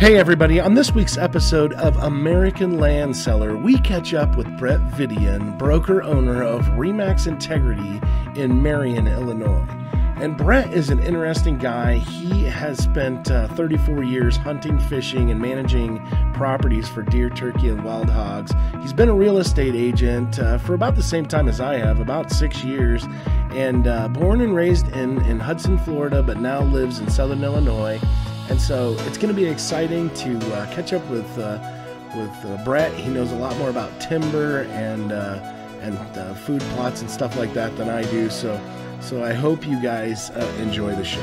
Hey, everybody. On this week's episode of American Land Seller, we catch up with Brett Videon, broker owner of Remax Integrity in Marion, Illinois. And Brett is an interesting guy. He has spent uh, 34 years hunting, fishing, and managing properties for deer, turkey, and wild hogs. He's been a real estate agent uh, for about the same time as I have, about six years, and uh, born and raised in, in Hudson, Florida, but now lives in southern Illinois. And so it's going to be exciting to uh, catch up with uh, with uh, Brett. He knows a lot more about timber and uh, and food plots and stuff like that than I do. So so I hope you guys enjoy the show.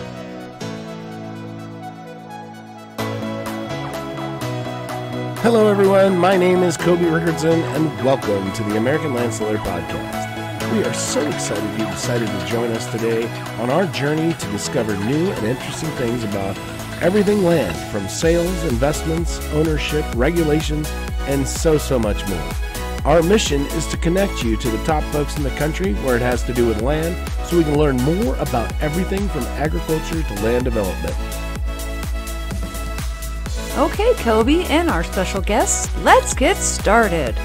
Hello, everyone. My name is Koby Rickardson, and welcome to the American Land Seller Podcast. We are so excited you decided to join us today on our journey to discover new and interesting things about everything land from sales, investments, ownership, regulations, and so, so much more. Our mission is to connect you to the top folks in the country where it has to do with land so we can learn more about everything from agriculture to land development. Okay, Koby and our special guests, let's get started.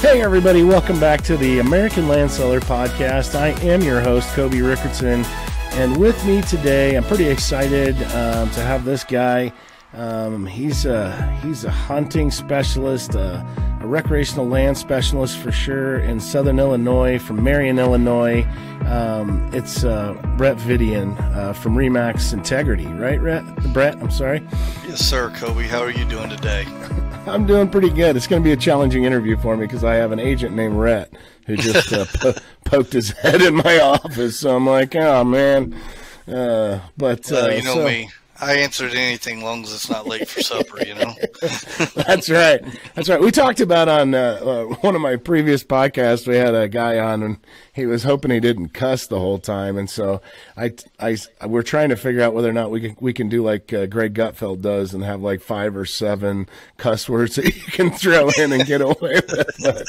Hey, everybody, welcome back to the American Land Seller Podcast. I am your host, Koby Rickardson. And with me today, I'm pretty excited um, to have this guy. Um, he's a he's a hunting specialist, uh, a recreational land specialist for sure in Southern Illinois, from Marion, Illinois. Um, it's uh, Brett Videon uh, from Remax Integrity, right, Brett? Brett, I'm sorry. Yes, sir, Koby. How are you doing today? I'm doing pretty good. It's going to be a challenging interview for me because I have an agent named Rhett who just uh, po- poked his head in my office. So I'm like, oh man. Uh, but uh, you know so, me. I answered anything long as it's not late for supper. You know. That's right. That's right. We talked about on uh, uh, one of my previous podcasts. We had a guy on, and he was hoping he didn't cuss the whole time. And so I, I, we're trying to figure out whether or not we can we can do like uh, Greg Gutfeld does and have like five or seven cuss words that you can throw in and get away with. But,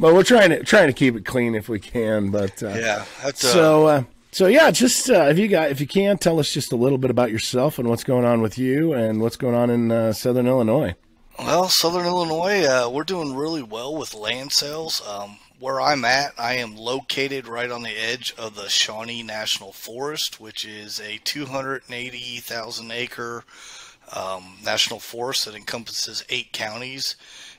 but we're trying to trying to keep it clean if we can. But uh, yeah, that's uh, so. So yeah, just uh, if you got if you can tell us just a little bit about yourself and what's going on with you and what's going on in uh, Southern Illinois. Well, Southern Illinois, uh, we're doing really well with land sales. Um, where I'm at, I am located right on the edge of the Shawnee National Forest, which is a 280,000 acre um, national forest that encompasses eight counties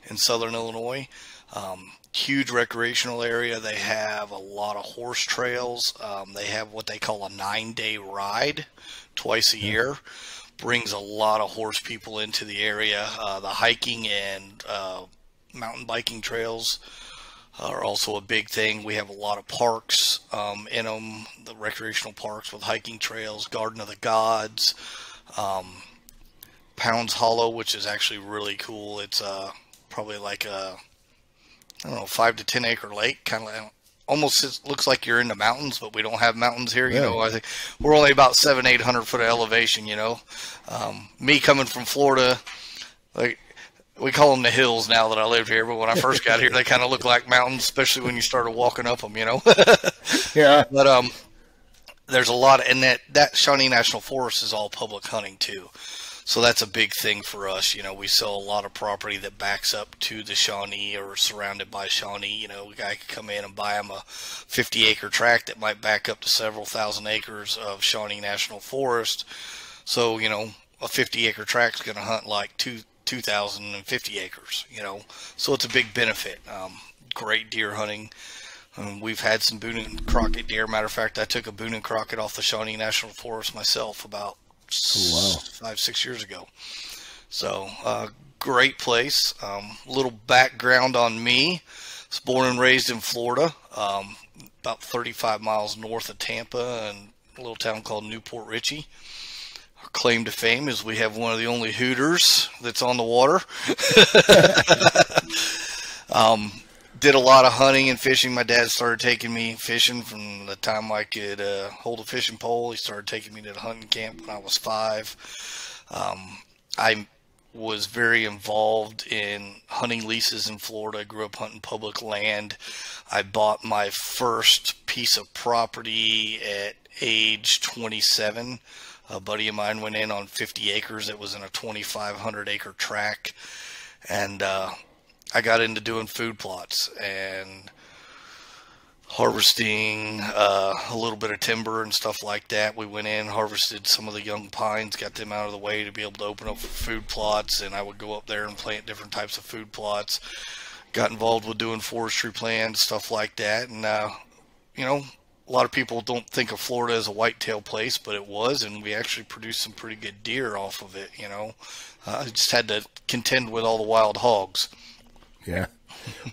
in Southern Illinois. Um, huge recreational area. They have a lot of horse trails. Um, they have what they call a nine day ride twice a year. Brings a lot of horse people into the area. Uh, the hiking and uh, mountain biking trails are also a big thing. We have a lot of parks um, in them, the recreational parks with hiking trails, Garden of the Gods, um, Pounds Hollow, which is actually really cool. It's uh, probably like a I don't know, five to ten acre lake, kind of almost looks like you're in the mountains, but we don't have mountains here. You Yeah. know, I think we're only about seven, eight hundred foot of elevation. You know, um, me coming from Florida, like we call them the hills now that I lived here, but when I first got here, they kind of look like mountains, especially when you started walking up them. You know, Yeah, but um, there's a lot, and that that Shawnee National Forest is all public hunting too. So that's a big thing for us. You know, we sell a lot of property that backs up to the Shawnee or surrounded by Shawnee. You know, a guy could come in and buy him a 50 acre tract that might back up to several thousand acres of Shawnee National Forest. So, you know, a 50 acre tract is going to hunt like two, 2,050 acres, you know. So it's a big benefit. Um, great deer hunting. Um, we've had some Boone and Crockett deer. Matter of fact, I took a Boone and Crockett off the Shawnee National Forest myself about s- wow. five, six years ago. So, uh, great place. Um, little background on me. I was born and raised in Florida, um, about 35 miles north of Tampa, and a little town called New Port Richey. Our claim to fame is we have one of the only Hooters that's on the water. um, did a lot of hunting and fishing. My dad started taking me fishing from the time I could uh, hold a fishing pole. He started taking me to the hunting camp when I was five. Um, I was very involved in hunting leases in Florida. I grew up hunting public land. I bought my first piece of property at age 27. A buddy of mine went in on 50 acres. It was in a 2,500 acre tract. And uh, I got into doing food plots and harvesting uh, a little bit of timber and stuff like that. We went in, harvested some of the young pines, got them out of the way to be able to open up food plots, and I would go up there and plant different types of food plots. Got involved with doing forestry plans, stuff like that, and uh, you know, a lot of people don't think of Florida as a whitetail place, but it was, and we actually produced some pretty good deer off of it. You know, uh, I just had to contend with all the wild hogs. Yeah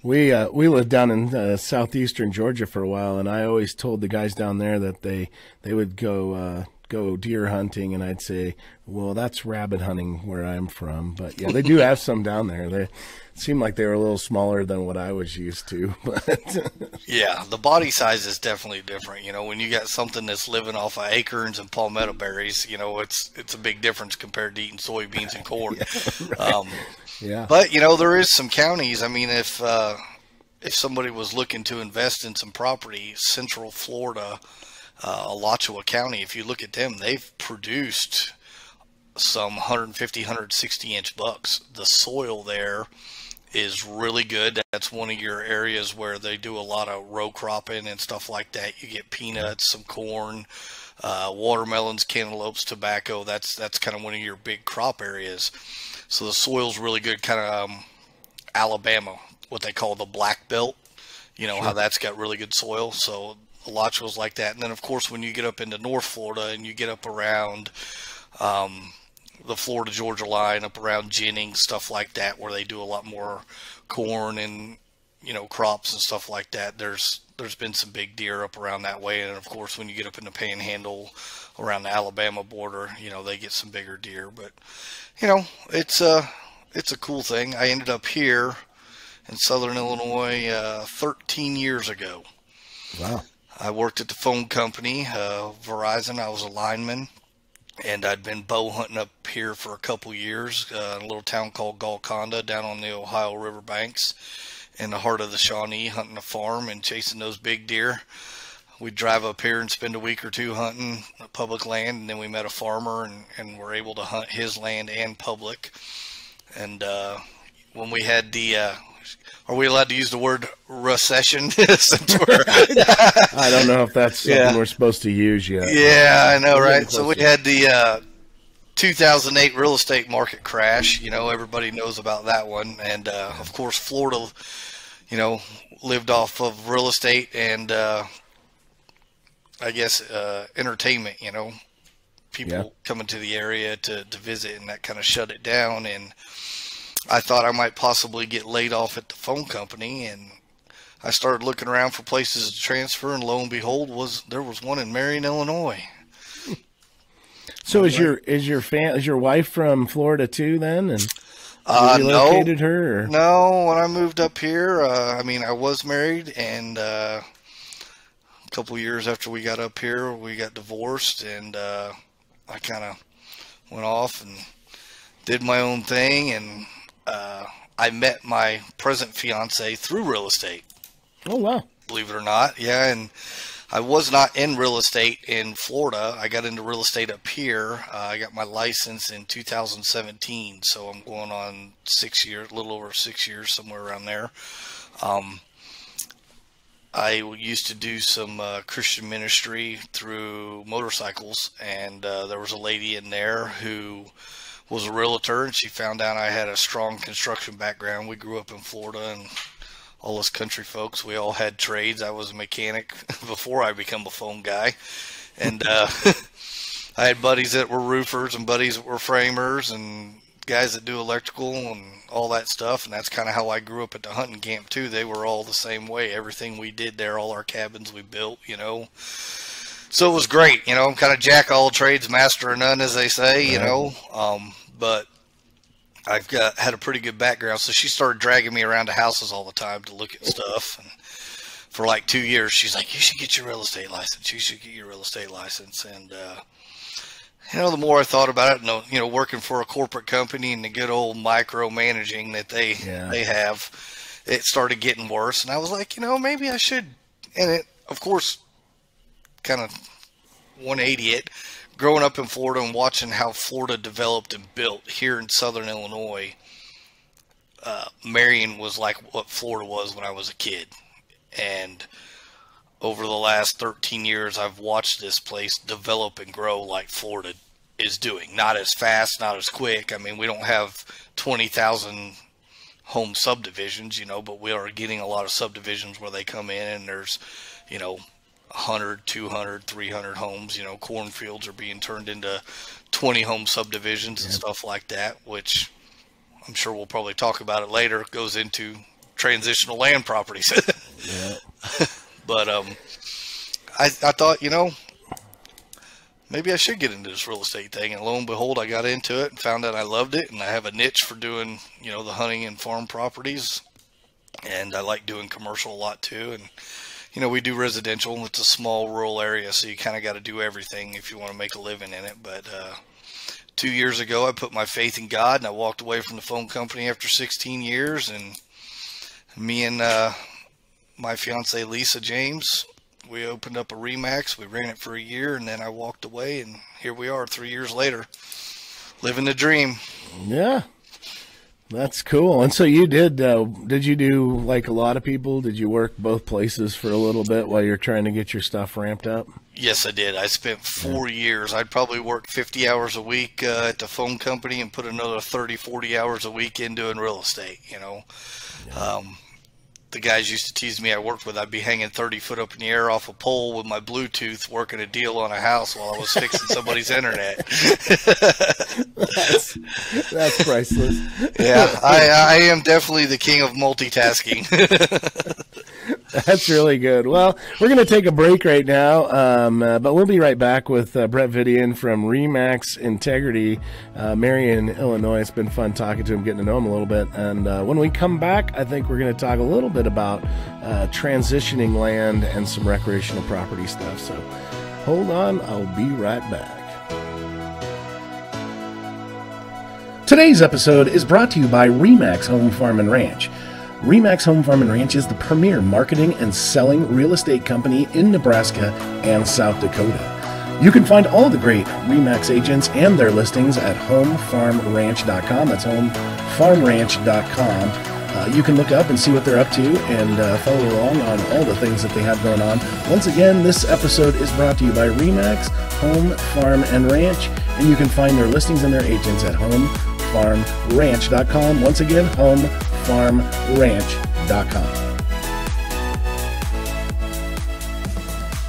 we uh, we lived down in uh, southeastern Georgia for a while, and I always told the guys down there that they they would go uh, go deer hunting, and I'd say, "Well, that's rabbit hunting where I'm from." But yeah, they do have some down there. They seem like they were a little smaller than what I was used to. But yeah, the body size is definitely different. You know, when you got something that's living off of acorns and palmetto berries, you know, it's it's a big difference compared to eating soybeans and corn. yeah, right. um, yeah. But you know, there is some counties. I mean, if uh, if somebody was looking to invest in some property, Central Florida, uh, Alachua County, if you look at them, they've produced some 150, 160 inch bucks. The soil there is really good. That's one of your areas where they do a lot of row cropping and stuff like that. You get peanuts, some corn, uh, watermelons, cantaloupes, tobacco. That's that's kind of one of your big crop areas. So the soil's really good, kind of um, Alabama, what they call the black belt. You know sure. how that's got really good soil. So Alachua's like that. And then of course when you get up into North Florida and you get up around um, the Florida Georgia line, up around Jennings, stuff like that, where they do a lot more corn and you know crops and stuff like that. There's there's been some big deer up around that way, and of course when you get up in the Panhandle around the Alabama border, you know they get some bigger deer. But you know it's a uh, it's a cool thing. I ended up here in Southern Illinois uh, 13 years ago. Wow. I worked at the phone company, uh, Verizon. I was a lineman, and I'd been bow hunting up here for a couple years uh, in a little town called Golconda down on the Ohio River banks in the heart of the Shawnee, hunting a farm and chasing those big deer. We'd drive up here and spend a week or two hunting public land, and then we met a farmer and, and were able to hunt his land and public. And uh, when we had the uh, are we allowed to use the word recession? I don't know if that's something yeah. we're supposed to use yet. Yeah, I know, right? So we had the uh, 2008 real estate market crash. You know, everybody knows about that one, and uh, of course, Florida, you know, lived off of real estate and uh, I guess uh, entertainment. You know, people yeah. coming to the area to to visit, and that kind of shut it down and I thought I might possibly get laid off at the phone company, and I started looking around for places to transfer, and lo and behold, was there was one in Marion, Illinois. So is your is your fan is your wife from Florida too? Then and uh, relocated no, her? Or? No, when I moved up here, uh, I mean I was married, and uh, a couple years after we got up here, we got divorced, and uh, I kind of went off and did my own thing, and uh, I met my present fiance through real estate. Oh wow! Believe it or not, yeah. And I was not in real estate in Florida. I got into real estate up here. Uh, I got my license in 2017, so I'm going on six years, a little over six years, somewhere around there. Um, I used to do some uh, Christian ministry through motorcycles, and uh, there was a lady in there who was a realtor, and she found out I had a strong construction background. We grew up in Florida, and all us country folks, we all had trades. I was a mechanic before I became a phone guy, and uh, I had buddies that were roofers and buddies that were framers and guys that do electrical and all that stuff. And that's kind of how I grew up at the hunting camp too. They were all the same way. Everything we did there, all our cabins we built, you know. So it was great, you know. I'm kind of jack all trades, master of none, as they say, you know. Um, but I've got had a pretty good background, so she started dragging me around to houses all the time to look at stuff. And for like two years, she's like, "You should get your real estate license. You should get your real estate license." And uh, you know, the more I thought about it, and you know, working for a corporate company and the good old micromanaging that they yeah. they have, it started getting worse. And I was like, you know, maybe I should. And it, of course, kind of 180 it. Growing up in Florida and watching how Florida developed and built here in Southern Illinois, uh, Marion was like what Florida was when I was a kid, and over the last 13 years, I've watched this place develop and grow like Florida is doing. Not as fast, not as quick. I mean, we don't have 20,000 home subdivisions, you know, but we are getting a lot of subdivisions where they come in and there's, you know, 100, 200, 300 homes. You know, cornfields are being turned into 20 home subdivisions and stuff like that, which I'm sure we'll probably talk about it later. It goes into transitional land properties. yeah. But um, I, I thought, you know, maybe I should get into this real estate thing. And lo and behold, I got into it and found out I loved it. And I have a niche for doing, you know, the hunting and farm properties. And I like doing commercial a lot too. And, you know, we do residential. It's a small rural area, so you kind of got to do everything if you want to make a living in it. But uh, two years ago, I put my faith in God and I walked away from the phone company after 16 years. And me and uh, my fiance Lisa James. We opened up a Remax. We ran it for a year, and then I walked away, and here we are, three years later, living the dream. Yeah, that's cool. And so you did? Uh, did you do like a lot of people? Did you work both places for a little bit while you're trying to get your stuff ramped up? Yes, I did. I spent four yeah. years. I'd probably work 50 hours a week uh, at the phone company and put another 30, 40 hours a week in doing real estate. You know. Yeah. Um, the guys used to tease me I worked with, I'd be hanging 30 foot up in the air off a pole with my Bluetooth working a deal on a house while I was fixing somebody's internet. that's, that's priceless. yeah, I, I am definitely the king of multitasking. That's really good. Well, we're going to take a break right now, um, uh, but we'll be right back with uh, Brett Videon from Remax Integrity, uh, Marion, Illinois. It's been fun talking to him, getting to know him a little bit. And uh, when we come back, I think we're going to talk a little bit about uh, transitioning land and some recreational property stuff. So hold on, I'll be right back. Today's episode is brought to you by Remax Home Farm and Ranch. Remax Home Farm and Ranch is the premier marketing and selling real estate company in Nebraska and South Dakota. You can find all the great Remax agents and their listings at homefarmranch.com. That's homefarmranch.com. Uh, you can look up and see what they're up to and uh, follow along on all the things that they have going on. Once again, this episode is brought to you by Remax Home Farm and Ranch, and you can find their listings and their agents at homefarmranch.com. Once again, home farmranch.com.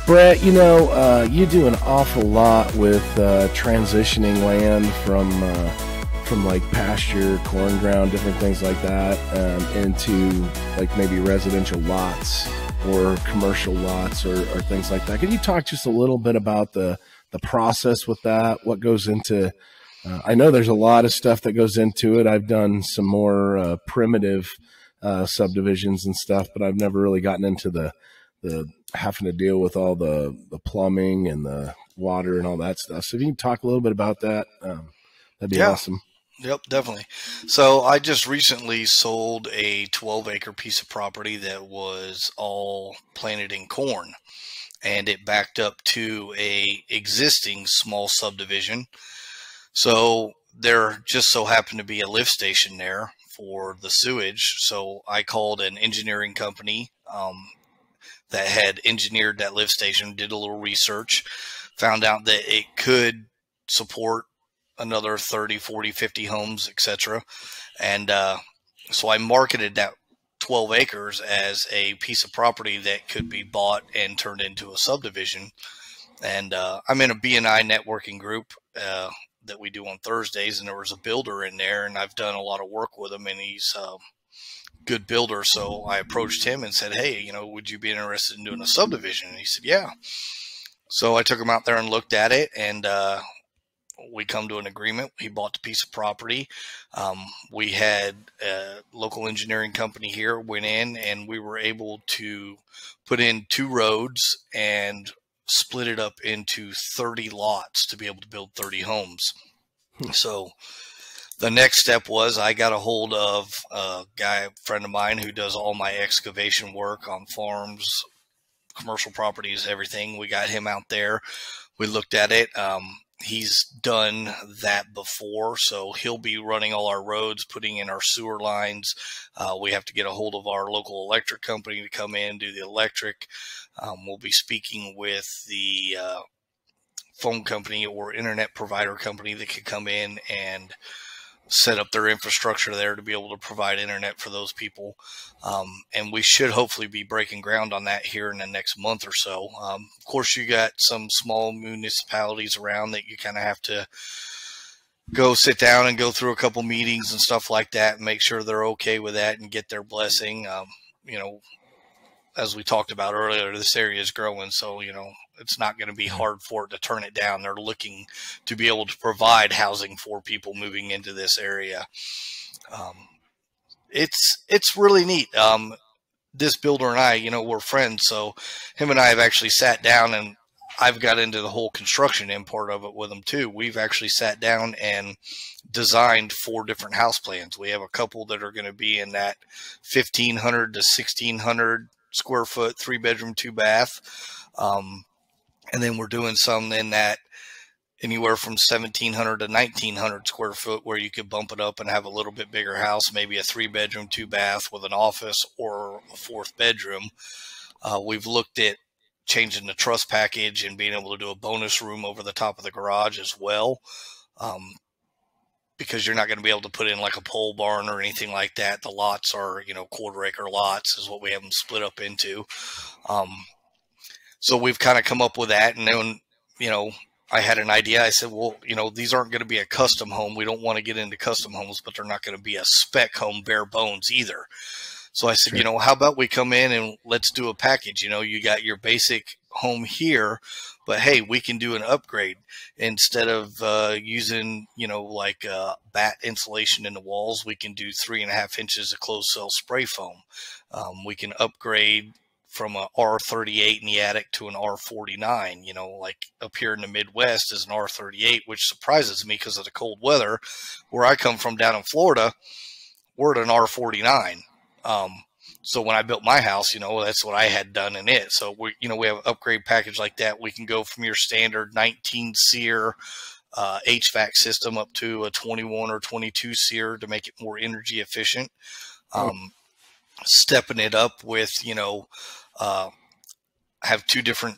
Brett, you know, uh, you do an awful lot with uh, transitioning land from uh, from like pasture, corn ground, different things like that, um, into like maybe residential lots or commercial lots or, or, things like that. Can you talk just a little bit about the the process with that? What goes into uh, I know there's a lot of stuff that goes into it. I've done some more uh, primitive uh, subdivisions and stuff, but I've never really gotten into the the having to deal with all the the plumbing and the water and all that stuff. So if you can talk a little bit about that, um, that'd be yeah. awesome. Yep, definitely. So I just recently sold a 12 acre piece of property that was all planted in corn and it backed up to a existing small subdivision so there just so happened to be a lift station there for the sewage. So I called an engineering company um, that had engineered that lift station, did a little research, found out that it could support another 30, 40, 50 homes, etc. And uh, so I marketed that 12 acres as a piece of property that could be bought and turned into a subdivision. And uh, I'm in a BNI networking group. Uh, that we do on Thursdays, and there was a builder in there, and I've done a lot of work with him, and he's a um, good builder. So I approached him and said, "Hey, you know, would you be interested in doing a subdivision?" And he said, "Yeah." So I took him out there and looked at it, and uh, we come to an agreement. He bought the piece of property. Um, we had a local engineering company here went in, and we were able to put in two roads and split it up into 30 lots to be able to build 30 homes. Hmm. So the next step was I got a hold of a guy, a friend of mine who does all my excavation work on farms, commercial properties, everything. We got him out there. We looked at it. Um, he's done that before, so he'll be running all our roads, putting in our sewer lines. Uh, we have to get a hold of our local electric company to come in, do the electric. Um, we'll be speaking with the uh, phone company or internet provider company that could come in and set up their infrastructure there to be able to provide internet for those people. Um, and we should hopefully be breaking ground on that here in the next month or so. Um, of course, you got some small municipalities around that you kind of have to go sit down and go through a couple meetings and stuff like that and make sure they're okay with that and get their blessing. Um, you know, as we talked about earlier, this area is growing. So, you know, it's not going to be hard for it to turn it down. They're looking to be able to provide housing for people moving into this area. Um, it's it's really neat. Um, this builder and I, you know, we're friends, so him and I have actually sat down and I've got into the whole construction end part of it with him too. We've actually sat down and designed four different house plans. We have a couple that are going to be in that 1500 to 1600 square foot, three bedroom, two bath. Um, and then we're doing some in that anywhere from 1700 to 1900 square foot where you could bump it up and have a little bit bigger house, maybe a three bedroom, two bath with an office or a fourth bedroom. Uh, we've looked at changing the truss package and being able to do a bonus room over the top of the garage as well. Um, because you're not going to be able to put in like a pole barn or anything like that. The lots are, you know, quarter acre lots is what we have them split up into. Um, so we've kind of come up with that. And then, you know, I had an idea. I said, well, you know, these aren't going to be a custom home. We don't want to get into custom homes, but they're not going to be a spec home bare bones either. So I said, sure. you know, how about we come in and let's do a package? You know, you got your basic home here, but hey, we can do an upgrade instead of uh, using, you know, like uh, batt insulation in the walls. We can do three and a half inches of closed cell spray foam. Um, we can upgrade from a R38 in the attic to an R49. You know, like up here in the Midwest is an R38, which surprises me because of the cold weather. Where I come from down in Florida, we're at an R49. Um, so when I built my house, you know, that's what I had done in it. So we, you know, we have an upgrade package like that. We can go from your standard 19 SEER uh, HVAC system up to a 21 or 22 SEER to make it more energy efficient. Oh. Um, oh. Stepping it up with, you know, uh, have two different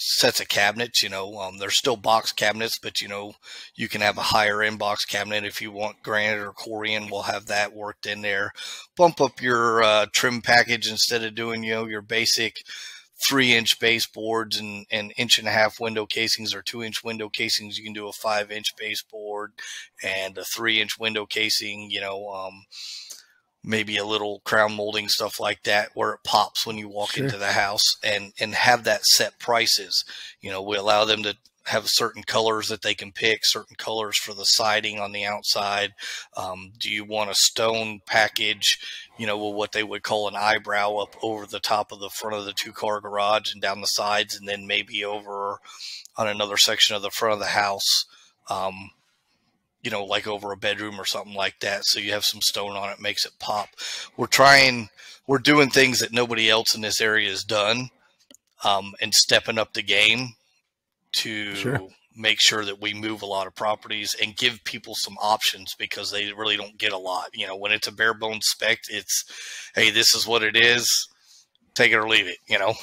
sets of cabinets. You know, um, they're still box cabinets, but you know, you can have a higher end box cabinet if you want granite or Corian. We'll have that worked in there. Bump up your uh, trim package instead of doing you know your basic three inch baseboards and, and inch and a half window casings or two inch window casings. You can do a five inch baseboard and a three inch window casing. You know. Um, maybe a little crown molding stuff like that where it pops when you walk sure. into the house and and have that set prices. You know we allow them to have certain colors that they can pick certain colors for the siding on the outside. Um, do you want a stone package you know what they would call an eyebrow up over the top of the front of the two car garage and down the sides and then maybe over on another section of the front of the house? Um, you know, like over a bedroom or something like that. So you have some stone on it, makes it pop. We're trying, we're doing things that nobody else in this area has done, um, and stepping up the game to sure. make sure that we move a lot of properties and give people some options because they really don't get a lot. You know, when it's a bare bones spec, it's, hey, this is what it is take it or leave it, you know?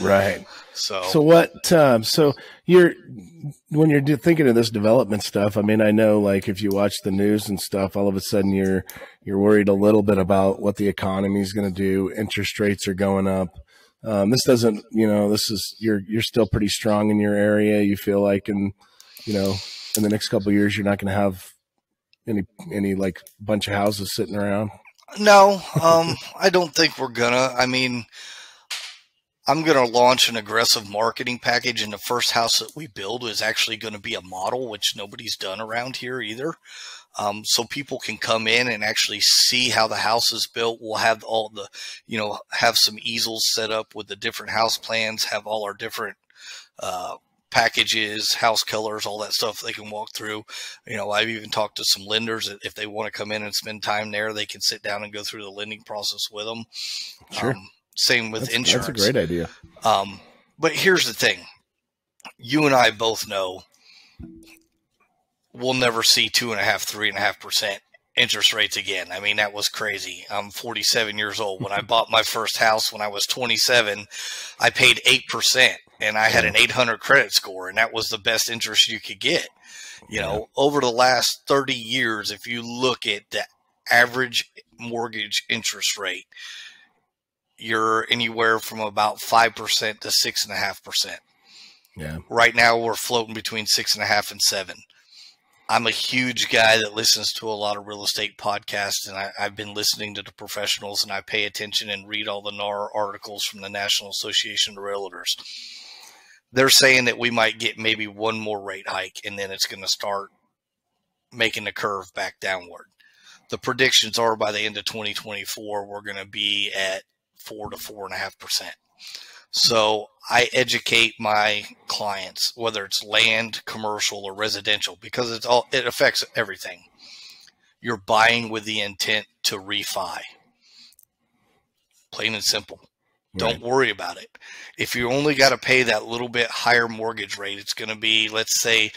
right. So, so what, um, so you're, when you're thinking of this development stuff, I mean, I know like if you watch the news and stuff, all of a sudden you're, you're worried a little bit about what the economy is going to do. Interest rates are going up. Um, this doesn't, you know, this is, you're, you're still pretty strong in your area. You feel like, and, you know, in the next couple years, you're not going to have any, any like bunch of houses sitting around. No, um, I don't think we're gonna. I mean, I'm gonna launch an aggressive marketing package, and the first house that we build is actually going to be a model, which nobody's done around here either. Um, so people can come in and actually see how the house is built. We'll have all the, you know, have some easels set up with the different house plans, have all our different uh, packages, house colors, all that stuff they can walk through. You know, I've even talked to some lenders that if they want to come in and spend time there, they can sit down and go through the lending process with them. Sure. Um, same with That's, insurance. that's a great idea. Um, but here's the thing: you and I both know we'll never see two and a half, three and a half percent interest rates again. I mean, that was crazy. I'm 47 years old. When I bought my first house when I was 27, I paid 8% and I had an 800 credit score, and that was the best interest you could get. You know, over the last 30 years, if you look at the average mortgage interest rate, you're anywhere from about 5% to 6.5%. Yeah. Right now, we're floating between six and a half and seven. I'm a huge guy that listens to a lot of real estate podcasts, and I, have been listening to the professionals, and I pay attention and read all the NAR articles from the National Association of Realtors. They're saying that we might get maybe one more rate hike, and then it's going to start making the curve back downward. The predictions are by the end of 2024, we're going to be at four to four and a half percent. So I educate my clients, whether it's land, commercial, or residential, because it's all it affects everything. You're buying with the intent to refi. Plain and simple. Don't worry about it. If you only got to pay that little bit higher mortgage rate, it's going to be, let's say,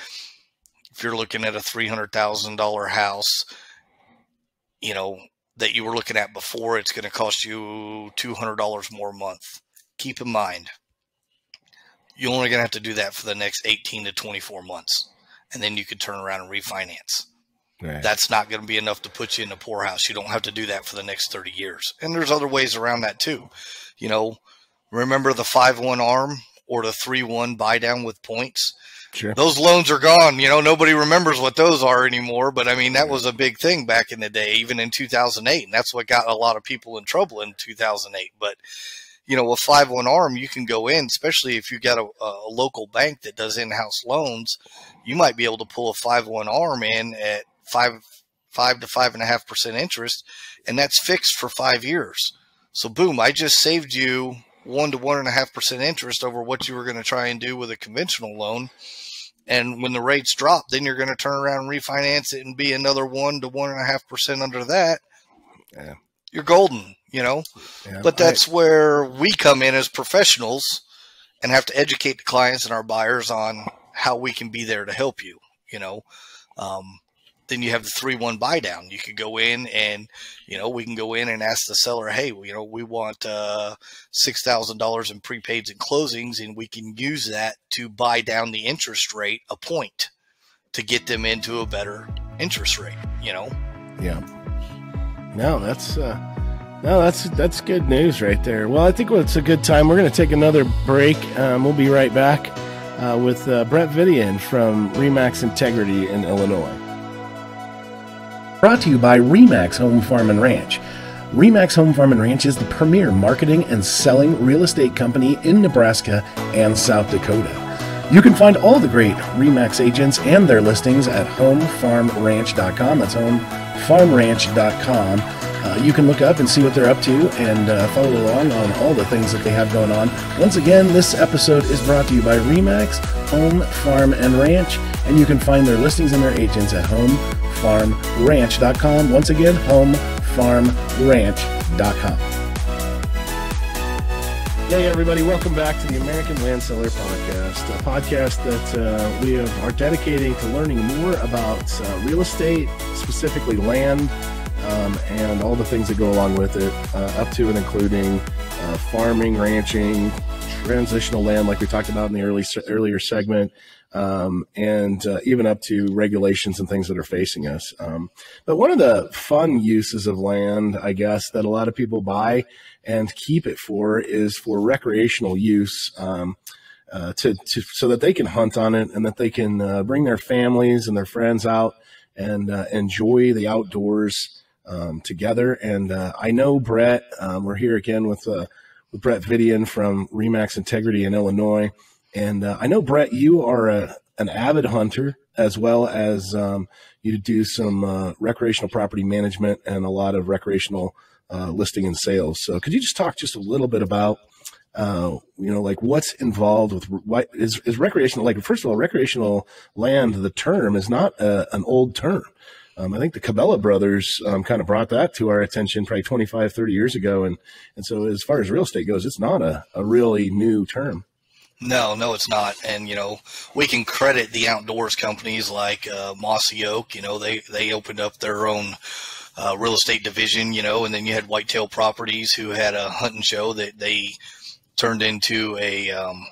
if you're looking at a $300,000 house, you know, that you were looking at before, it's going to cost you $200 more a month keep in mind, you're only going to have to do that for the next 18 to 24 months. And then you could turn around and refinance. Right. That's not going to be enough to put you in the poorhouse. You don't have to do that for the next 30 years. And there's other ways around that too. You know, remember the 5 1 arm or the 3 1 buy down with points? Sure. Those loans are gone. You know, nobody remembers what those are anymore. But I mean, that was a big thing back in the day, even in 2008. And that's what got a lot of people in trouble in 2008. But you know, a five one arm, you can go in, especially if you got a, a local bank that does in house loans. You might be able to pull a five one arm in at five five to five and a half percent interest, and that's fixed for five years. So boom, I just saved you one to one and a half percent interest over what you were going to try and do with a conventional loan. And when the rates drop, then you're going to turn around and refinance it and be another one to one and a half percent under that. Yeah. You're golden you know. Yeah, but that's I, where we come in as professionals and have to educate the clients and our buyers on how we can be there to help you, you know. Um, then you have the three one buy down. You could go in and you know we can go in and ask the seller, hey, you know we want uh, six thousand dollars in prepaids and closings, and we can use that to buy down the interest rate a point to get them into a better interest rate. You know. Yeah. No, that's uh, no, that's that's good news right there. Well, I think it's a good time. We're going to take another break. Um, we'll be right back uh, with uh, Brett Videon from Remax Integrity in Illinois. Brought to you by Remax Home Farm and Ranch. Remax Home Farm and Ranch is the premier marketing and selling real estate company in Nebraska and South Dakota. You can find all the great Remax agents and their listings at homefarmranch.com. That's homefarmranch.com. Uh, you can look up and see what they're up to and uh, follow along on all the things that they have going on. Once again, this episode is brought to you by Remax Home, Farm, and Ranch, and you can find their listings and their agents at homefarmranch.com. Once again, homefarmranch.com. Hey, everybody, welcome back to the American Land Seller Podcast, a podcast that uh, we are dedicating to learning more about uh, real estate, specifically land um, and all the things that go along with it, uh, up to and including uh, farming, ranching, transitional land, like we talked about in the early earlier segment, um, and uh, even up to regulations and things that are facing us. Um, but one of the fun uses of land, I guess, that a lot of people buy and keep it for is for recreational use. Um, uh, to, to, so that they can hunt on it and that they can uh, bring their families and their friends out and uh, enjoy the outdoors um, together. And uh, I know Brett. Um, we're here again with uh, with Brett Videon from Remax Integrity in Illinois, and uh, I know Brett. You are a, an avid hunter as well as um, you do some uh, recreational property management and a lot of recreational uh, listing and sales. So could you just talk just a little bit about uh, you know, like what's involved with what is, is recreational? Like, first of all, recreational land, the term is not a, an old term. Um, I think the Cabela brothers um, kind of brought that to our attention probably 25, 30 years ago. And, and so as far as real estate goes, it's not a, a really new term. No, no, it's not. And you know, we can credit the outdoors companies like uh, Mossy Oak. You know, they they opened up their own uh, real estate division. You know, and then you had Whitetail Properties who had a hunting show that they turned into a um,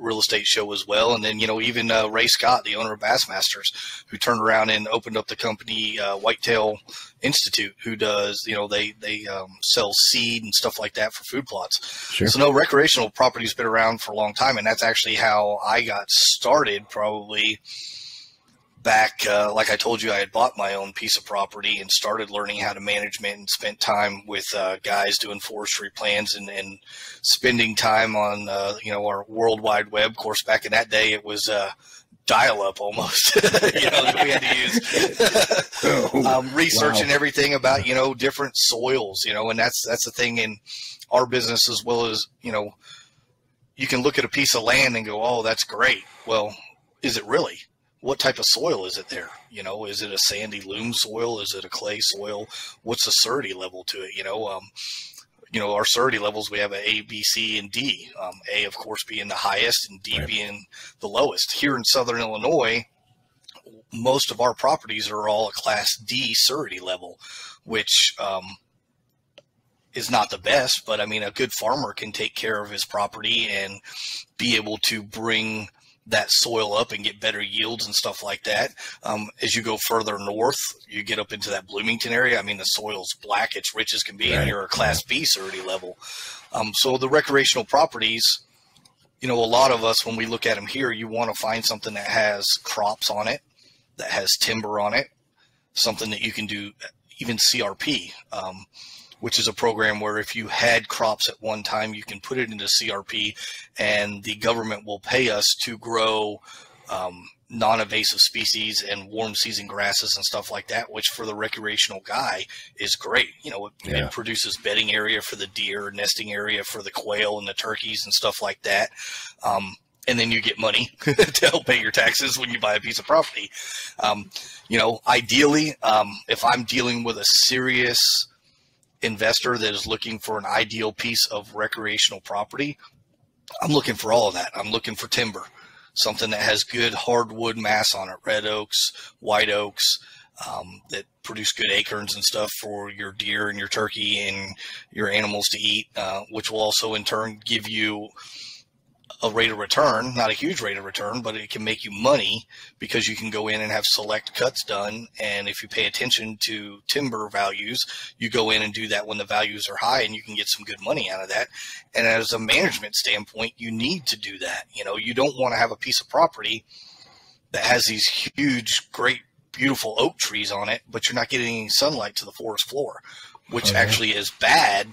real estate show as well. And then, you know, even uh, Ray Scott, the owner of Bassmasters, who turned around and opened up the company uh, Whitetail Institute, who does, you know, they they um, sell seed and stuff like that for food plots. Sure. So, no, recreational property's been around for a long time, and that's actually how I got started. Probably back, uh, like I told you, I had bought my own piece of property and started learning how to manage it and spent time with uh, guys doing forestry plans and, and spending time on, uh, you know, our World Wide Web. Of course, back in that day, it was uh, dial up almost, you know, that we had to use. Oh, um, researching wow. everything about, you know, different soils, you know, and that's, that's the thing in our business as well as, you know, you can look at a piece of land and go, oh, that's great. Well, is it really? What type of soil is it there? You know, is it a sandy loam soil? Is it a clay soil? What's the surety level to it? You know, um, you know, our surety levels, we have a A, B, C, and D. Um, a, of course, being the highest and D right. being the lowest. Here in Southern Illinois, most of our properties are all a class D surety level, which, um, is not the best, but I mean, a good farmer can take care of his property and be able to bring that soil up and get better yields and stuff like that. Um, as you go further north, you get up into that Bloomington area. I mean, the soil's black; it's rich as can be, right. and you're a Class B surety level. Um, so the recreational properties, you know, a lot of us when we look at them here, you want to find something that has crops on it, that has timber on it, something that you can do, even CRP. Um, which is a program where if you had crops at one time, you can put it into CRP and the government will pay us to grow um, non-invasive species and warm season grasses and stuff like that, which for the recreational guy is great. You know, it, yeah. it, produces bedding area for the deer, nesting area for the quail and the turkeys and stuff like that. Um, and then you get money to help pay your taxes when you buy a piece of property. Um, you know, ideally, um, if I'm dealing with a serious investor that is looking for an ideal piece of recreational property, I'm looking for all of that. I'm looking for timber, something that has good hardwood mass on it, red oaks, white oaks, um, that produce good acorns and stuff for your deer and your turkey and your animals to eat, uh, which will also in turn give you a rate of return, not a huge rate of return, but it can make you money because you can go in and have select cuts done. And if you pay attention to timber values, you go in and do that when the values are high and you can get some good money out of that. And as a management standpoint, you need to do that. You know, you don't want to have a piece of property that has these huge, great, beautiful oak trees on it, but you're not getting any sunlight to the forest floor, which oh, yeah. actually is bad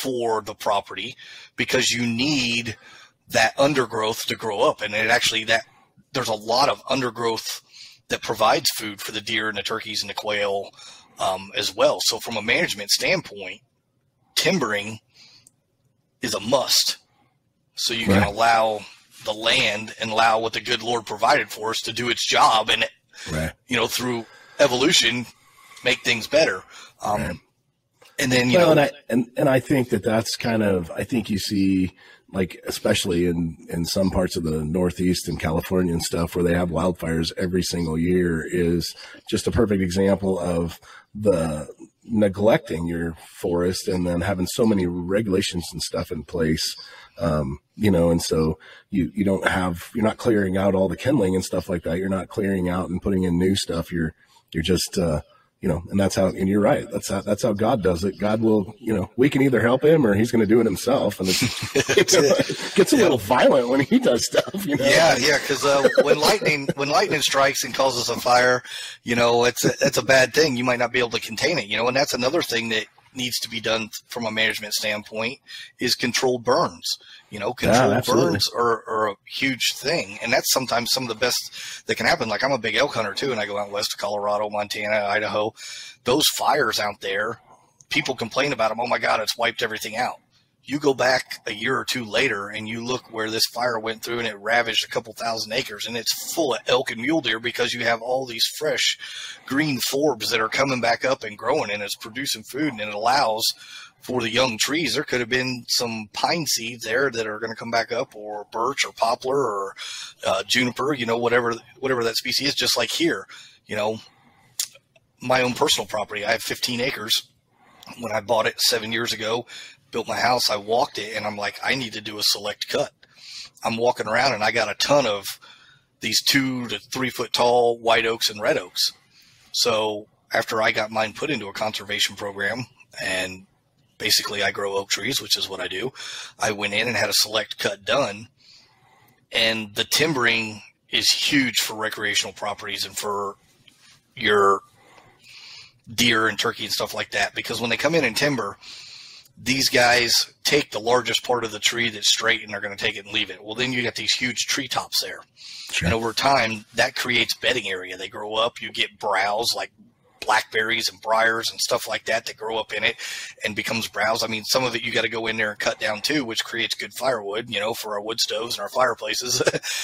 for the property because you need – that undergrowth to grow up. And it actually that there's a lot of undergrowth that provides food for the deer and the turkeys and the quail um, as well. So from a management standpoint, timbering is a must. So you right. can allow the land and allow what the good Lord provided for us to do its job and, right. you know, through evolution, make things better. Um, right. And then, you well, know, and I, and, and I think that that's kind of, I think you see, like especially in in some parts of the northeast and california and stuff where they have wildfires every single year is just a perfect example of the neglecting your forest and then having so many regulations and stuff in place um, you know and so you you don't have you're not clearing out all the kindling and stuff like that. You're not clearing out and putting in new stuff. You're you're just uh, you know, and that's how, and you're right. That's how, that's how God does it. God will, you know, we can either help him or he's going to do it himself. And it's, you know, it gets a little violent when he does stuff, you know? Yeah. Yeah. Cause, uh, when lightning, when lightning strikes and causes a fire, you know, it's a, it's a bad thing. You might not be able to contain it, you know, and that's another thing that needs to be done from a management standpoint is controlled burns. You know, controlled yeah, burns are, are, a huge thing, and that's sometimes some of the best that can happen. Like I'm a big elk hunter too, and I go out west to Colorado, Montana, Idaho. Those fires out there, people complain about them. Oh my God, it's wiped everything out. you go back a year or two later and you look where this fire went through and it ravaged a couple thousand acres and it's full of elk and mule deer because you have all these fresh green forbs that are coming back up and growing and it's producing food and it allows for the young trees. There could have been some pine seeds there that are going to come back up or birch or poplar or uh, juniper, you know, whatever, whatever that species is, just like here, you know, my own personal property. I have 15 acres. When I bought it seven years ago, built my house, I walked it and I'm like, I need to do a select cut. I'm walking around and I got a ton of these two to three foot tall white oaks and red oaks. So after I got mine put into a conservation program and basically I grow oak trees, which is what I do, I went in and had a select cut done. And the timbering is huge for recreational properties and for your deer and turkey and stuff like that because when they come in and timber, these guys take the largest part of the tree that's straight and they're going to take it and leave it. Well, then you got these huge treetops there. Sure. And over time, that creates bedding area. They grow up, you get browse like blackberries and briars and stuff like that that grow up in it and becomes browse. I mean, some of it you got to go in there and cut down too, which creates good firewood, you know, for our wood stoves and our fireplaces.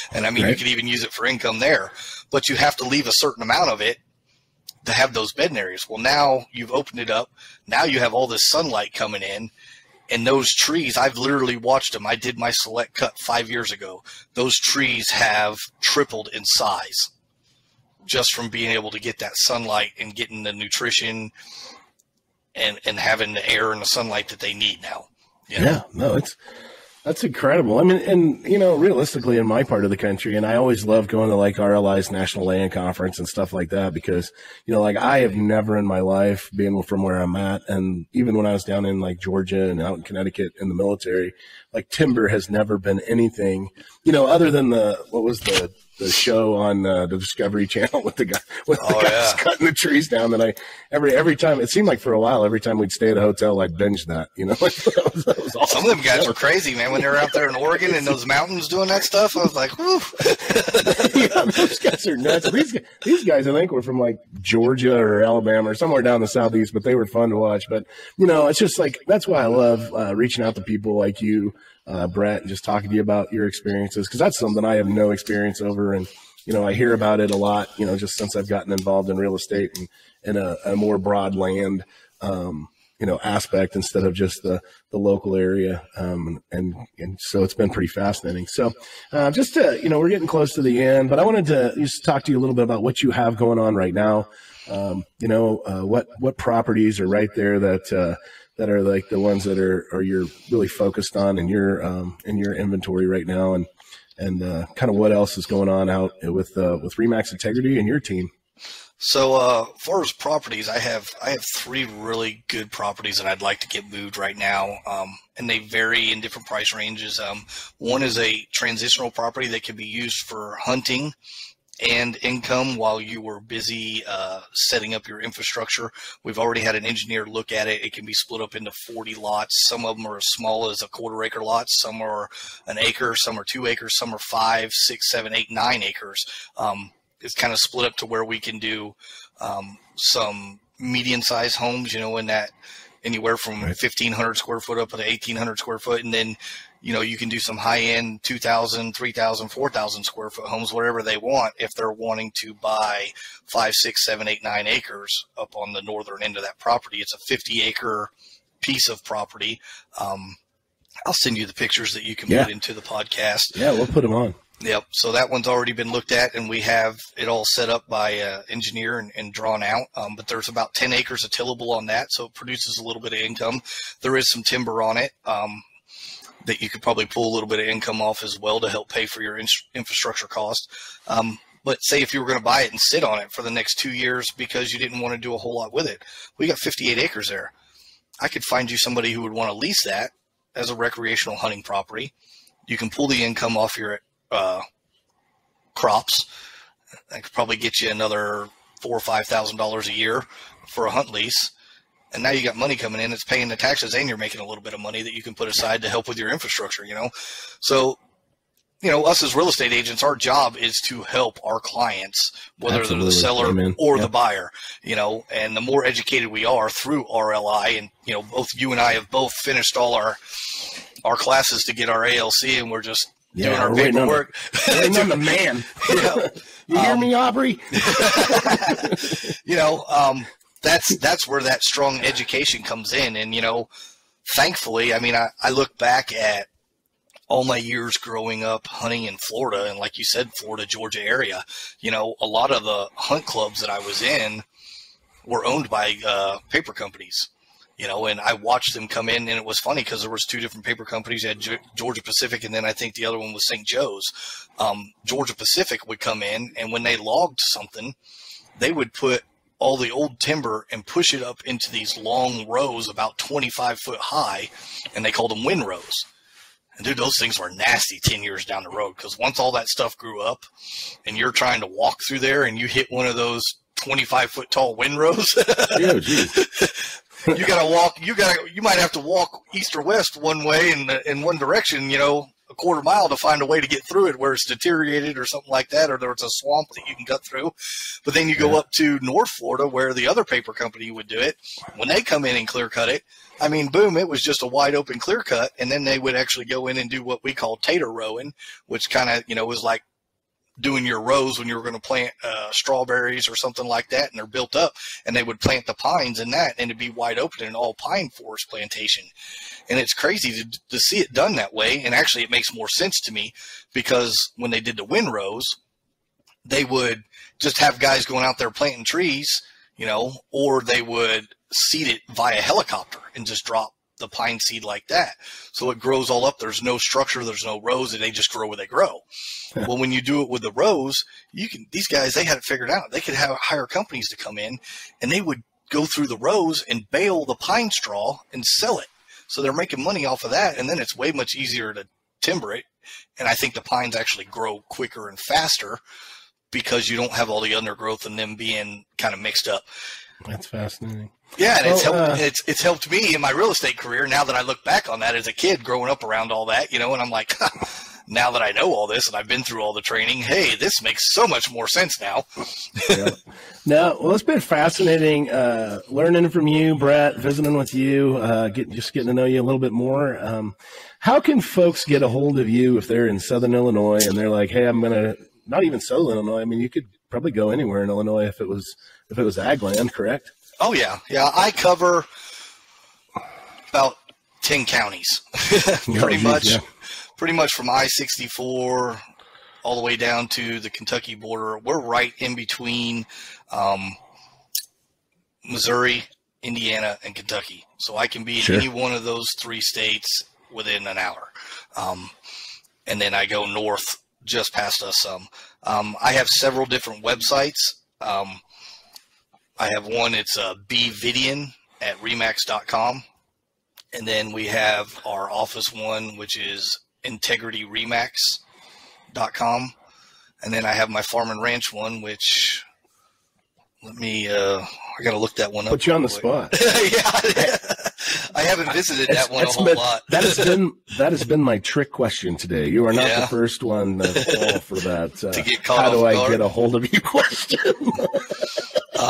and I mean, right. you could even use it for income there, but you have to leave a certain amount of it to have those bedding areas. Well, now you've opened it up. Now you have all this sunlight coming in. And those trees, I've literally watched them. I did my select cut five years ago. Those trees have tripled in size just from being able to get that sunlight and getting the nutrition and, and having the air and the sunlight that they need now. You know? Yeah, no, it's that's incredible. I mean, and you know, realistically, in my part of the country, and I always love going to like RLI's National Land Conference and stuff like that because you know, like I have never in my life been from where I'm at, and even when I was down in like Georgia and out in Connecticut in the military, like timber has never been anything, you know, other than the what was the the show on uh, the Discovery Channel with the guy with the oh, guys yeah. cutting the trees down. That I every every time it seemed like for a while, every time we'd stay at a hotel, I'd binge that. You know, that was, that was awesome. some of them guys were crazy, man. When they were out there in Oregon in those mountains doing that stuff, I was like, whoo. yeah, those guys are nuts. These these guys, I think, were from like Georgia or Alabama or somewhere down the southeast, but they were fun to watch. But you know, it's just like that's why I love uh, reaching out to people like you uh, Brett, and just talking to you about your experiences because that's something I have no experience over, and you know I hear about it a lot. You know, just since I've gotten involved in real estate and in a, a more broad land, um, you know, aspect instead of just the the local area, um, and and so it's been pretty fascinating. So, uh, just to you know, we're getting close to the end, but I wanted to just talk to you a little bit about what you have going on right now. Um, you know, uh, what what properties are right there that uh, that are like the ones that are, are you're really focused on in your um, in your inventory right now, and and uh, kind of what else is going on out with uh, with Remax Integrity and your team. So, uh, as far as properties, I have I have three really good properties that I'd like to get moved right now, um, and they vary in different price ranges. Um, one is a transitional property that can be used for hunting and income while you were busy uh, setting up your infrastructure. We've already had an engineer look at it. It can be split up into 40 lots. Some of them are as small as a quarter acre lots. Some are an acre. Some are two acres. Some are five, six, seven, eight, nine acres. Um, it's kind of split up to where we can do um, some median sized homes, you know, in that anywhere from 1500 square foot up to 1800 square foot. And then you know, you can do some high end 2,000, 3,000, 4,000 square foot homes, whatever they want, if they're wanting to buy five, six, seven, eight, nine acres up on the northern end of that property. It's a 50 acre piece of property. Um, I'll send you the pictures that you can yeah. put into the podcast. Yeah, we'll put them on. Yep. So that one's already been looked at, and we have it all set up by an engineer and, and drawn out. Um, but there's about 10 acres of tillable on that, so it produces a little bit of income. There is some timber on it. Um, that you could probably pull a little bit of income off as well to help pay for your in- infrastructure cost. Um, but say if you were going to buy it and sit on it for the next two years because you didn't want to do a whole lot with it, we got 58 acres there. I could find you somebody who would want to lease that as a recreational hunting property. You can pull the income off your uh, crops. That could probably get you another four or five thousand dollars a year for a hunt lease and now you got money coming in it's paying the taxes and you're making a little bit of money that you can put aside to help with your infrastructure you know so you know us as real estate agents our job is to help our clients whether Absolutely. they're the seller Amen. or yep. the buyer you know and the more educated we are through RLI and you know both you and i have both finished all our our classes to get our ALC, and we're just Yeah, doing our we're waiting on paperwork. Waiting on the man. you know, You hear Um, me, Aubrey? you know, um, that's that's where that strong education comes in, and you know, thankfully, I mean, I, I look back at all my years growing up hunting in Florida, and like you said, Florida, Georgia area. You know, a lot of the hunt clubs that I was in were owned by uh, paper companies. You know, and I watched them come in, and it was funny because there was two different paper companies. You had Ge- Georgia Pacific, and then I think the other one was St. Joe's. Um, Georgia Pacific would come in, and when they logged something, they would put all the old timber and push it up into these long rows about 25 foot high, and they called them windrows. And dude, those things were nasty 10 years down the road because once all that stuff grew up and you're trying to walk through there and you hit one of those 25 foot tall windrows, Oh, geez. You gotta walk, you gotta, you might have to walk east or west one way in, in one direction, you know, a quarter mile to find a way to get through it where it's deteriorated or something like that, or there's a swamp that you can cut through. But then you go Yeah. up to North Florida where the other paper company would do it. When they come in and clear cut it, I mean, boom, it was just a wide open clear cut. And then they would actually go in and do what we call tater rowing, which kind of, you know, was like doing your rows when you were going to plant uh, strawberries or something like that. And they're built up and they would plant the pines in that and it'd be wide open and all pine forest plantation. And it's crazy to, to see it done that way. And actually, it makes more sense to me because when they did the windrows, they would just have guys going out there planting trees, you know, or they would seed it via helicopter and just drop the pine seed like that. So it grows all up. There's no structure, there's no rows, and they just grow where they grow. well, when you do it with the rows, you can, these guys, they had it figured out. They could have hire companies to come in and they would go through the rows and bale the pine straw and sell it. So they're making money off of that. And then it's way much easier to timber it. And I think the pines actually grow quicker and faster because you don't have all the undergrowth and them being kind of mixed up. That's fascinating. Yeah, and it's helped. uh, it's it's helped me in my real estate career. Now that I look back on that as a kid, growing up around all that, you know, and I'm like, now that I know all this and I've been through all the training, hey, this makes so much more sense now. yeah. No, well, it's been fascinating uh, learning from you, Brett, visiting with you, uh, get, just getting to know you a little bit more. Um, how can folks get a hold of you if they're in Southern Illinois and they're like, "Hey, I'm gonna not even Southern Illinois. I mean, you could probably go anywhere in Illinois if it was if it was ag land, correct? Oh yeah, yeah. I cover about ten counties, pretty geez, much. yeah. Pretty much from I sixty four all the way down to the Kentucky border. We're right in between um, Missouri, Indiana, and Kentucky. So I can be in any one of those three states within an hour. Um, and then I go north just past us some. Um, I have several different websites. Um, I have one, it's uh, bvideon at remax.com. And then we have our office one, which is integrityremax.com. And then I have my farm and ranch one, which let me, uh, I got to look that one up. Put you on the spot. yeah. I haven't visited that one a whole been- lot. that has been that has been my trick question today. You are not Yeah. the first one to fall for that. Uh, To get caught how do I guard. get a hold of you? Question.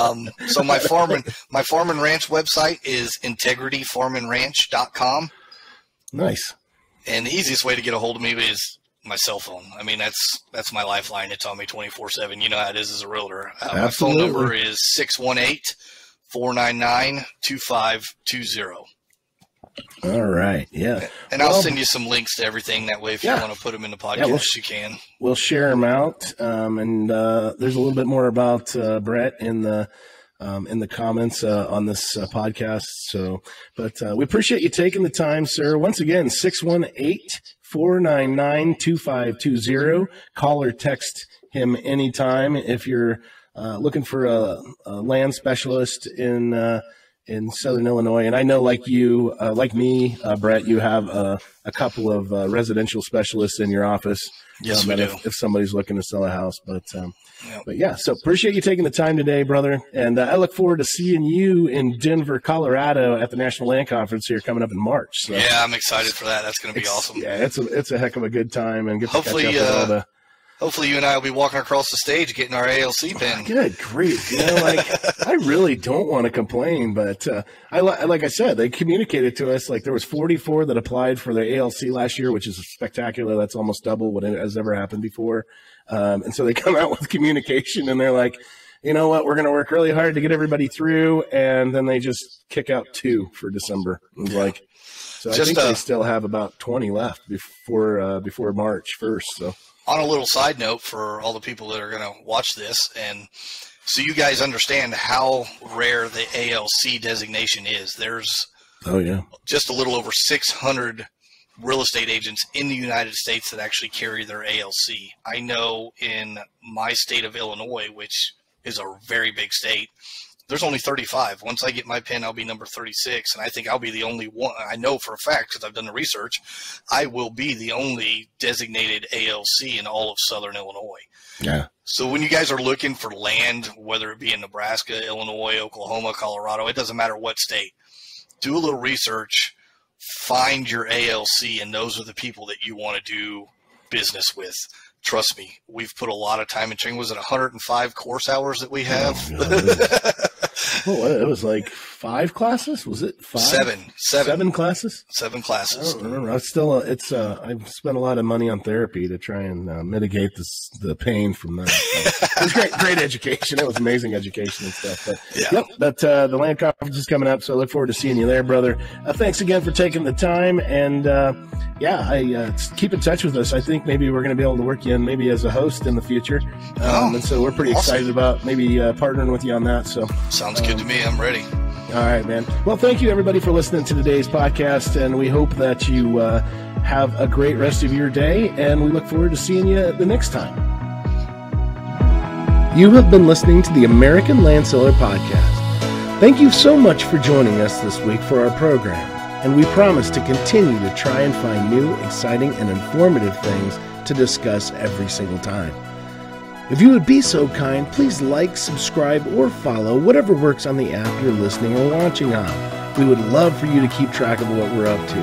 Um, so my farm and my farm and ranch website is integrityfarmandranch.com. nice. And the easiest way to get a hold of me is my cell phone. I mean, that's that's my lifeline. It's on me 24 7. You know how it is as a realtor. Uh, my phone number is 618 499 2520. All right. Yeah. And I'll send you some links to everything. That way, if Yeah. you want to put them in the podcast, Yeah, we'll- you can. We'll share them out. Um, and uh, there's a little bit more about uh, Brett in the um, in the comments uh, on this uh, podcast. So, but uh, we appreciate you taking the time, sir. Once again, 618 499 2520. Call or text him anytime if you're uh, looking for a, a land specialist in. In Southern Illinois, and I know, like you, uh, like me, uh, Brett, you have uh, a couple of uh, residential specialists in your office. Yes, um, we do. If, if somebody's looking to sell a house, but um, Yeah. but yeah, so appreciate you taking the time today, brother, and uh, I look forward to seeing you in Denver, Colorado, at the National Land Conference here coming up in March. So Yeah, I'm excited for that. That's going to be awesome. Yeah, it's a it's a heck of a good time, and get to Hopefully, catch up with all uh, the hopefully you and I will be walking across the stage getting our ALC pin. Good grief! You know, like I really don't want to complain, but uh, I like I said, they communicated to us like there was 44 that applied for their ALC last year, which is spectacular. That's almost double what has ever happened before. Um, and so they come out with communication, and they're like, you know what, we're going to work really hard to get everybody through, and then they just kick out two for December. It like. So just, I think uh, they still have about 20 left before uh, before March 1st. So on a little side note for all the people that are going to watch this, and so you guys understand how rare the ALC designation is. There's oh yeah, just a little over 600 real estate agents in the United States that actually carry their ALC. I know in my state of Illinois, which is a very big state, there's only 35. Once I get my pin, I'll be number 36, and I think I'll be the only one. I know for a fact because I've done the research. I will be the only designated ALC in all of Southern Illinois. Yeah. So when you guys are looking for land, whether it be in Nebraska, Illinois, Oklahoma, Colorado, it doesn't matter what state, do a little research, find your ALC, and those are the people that you want to do business with trust me, we've put a lot of time and training. Was it 105 course hours that we have? Oh, oh, it was like five classes. Was it five? Seven. Seven. Seven classes. Seven classes. I don't remember. I still. Uh, it's. Uh, I've spent a lot of money on therapy to try and uh, mitigate this the pain from that. So it was great. Great education. It was amazing education and stuff. But yeah. Yep. But uh, the land conference is coming up, so I look forward to seeing you there, brother. Uh, thanks again for taking the time, and uh, yeah, I keep in touch with us. I think maybe we're going to be able to work you in maybe as a host in the future. Um, oh, and so we're pretty awesome. excited about maybe partnering with you on that. So sounds good to me. I'm ready. All right, man. Well, thank you everybody for listening to today's podcast, and we hope that you uh, have a great rest of your day, and we look forward to seeing you the next time. You have been listening to the American Land Seller Podcast. Thank you so much for joining us this week for our program, and we promise to continue to try and find new, exciting, and informative things to discuss every single time. If you would be so kind, please like, subscribe, or follow whatever works on the app you're listening or watching on. We would love for you to keep track of what we're up to.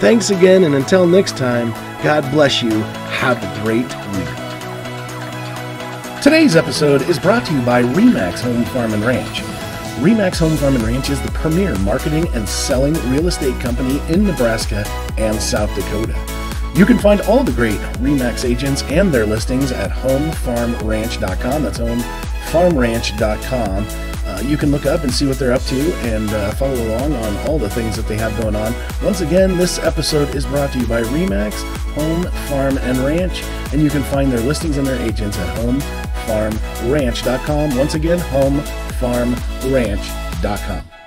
Thanks again, and until next time, God bless you. Have a great week. Today's episode is brought to you by Remax Home Farm and Ranch. Remax Home Farm and Ranch is the premier marketing and selling real estate company in Nebraska and South Dakota. You can find all the great REMAX agents and their listings at homefarmranch.com. That's homefarmranch.com. Uh, you can look up and see what they're up to and uh, follow along on all the things that they have going on. Once again, this episode is brought to you by REMAX Home Farm and Ranch, and you can find their listings and their agents at homefarmranch.com. Once again, homefarmranch.com.